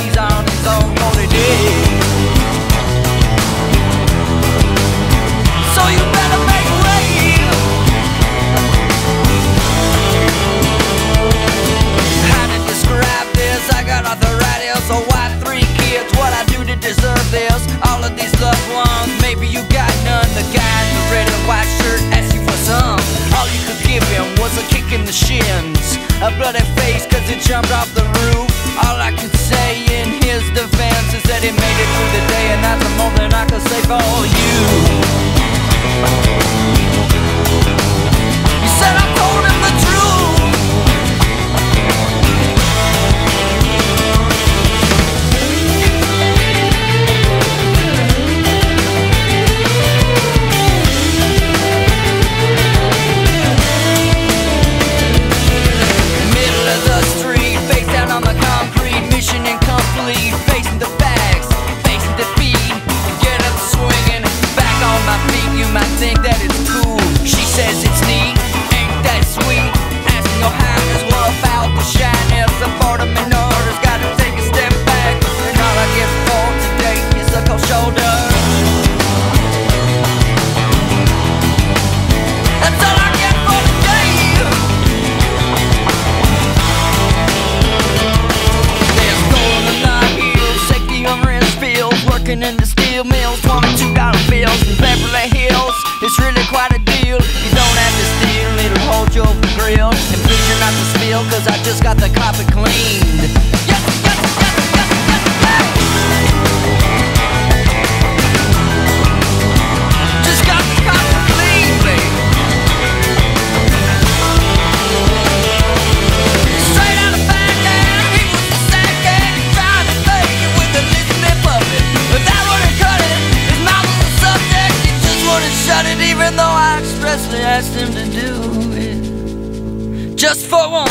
he's on his own holiday. So you better make way. How to describe this? I got arthritis, a wife, three kids. What I do to deserve this? All of these loved ones, maybe you face 'cause he jumped off the roof. All I can say in his defense is that he made it through the day, and that's more than working in the steel mills, twenty-two dollar bills in Beverly Hills. It's really quite a deal. You don't have to steal, it'll hold you over the grill. And please you're not to spill, cause I just got the carpet even though I expressly asked him to do it. Just for one